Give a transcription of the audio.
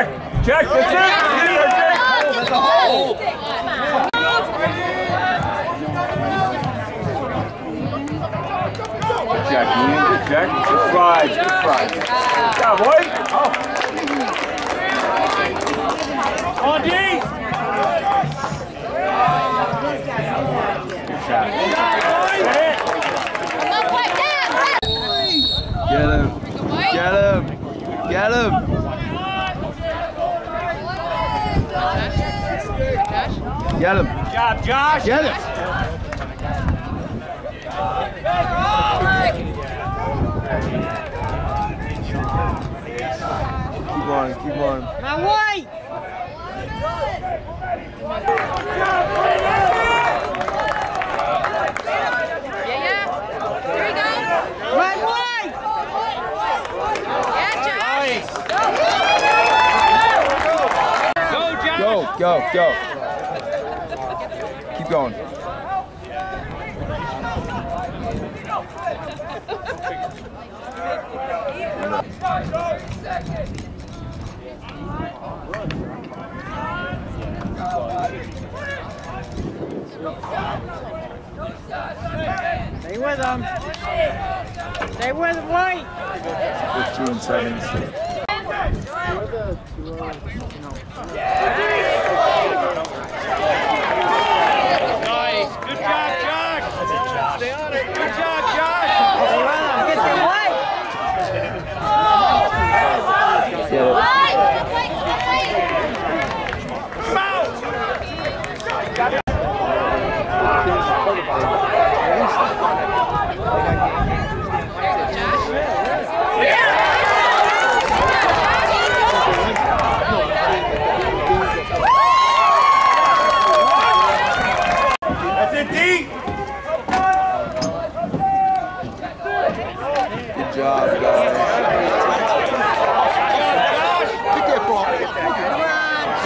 Check, check, that's it. There, Jake. That's a hole. Check, Ian, good check. Good fries. Good job, boy. Oh. On D. Good shot. Hit it. Get him. Get him. Get him. Get him. Good job, Josh. Get him. Keep on, keep on. My white! Yeah, yeah. Here we go. My white! Yeah, Josh. Go, Josh. Go, go, go. Going. Stay with them. Stay with them, white! 15 seconds.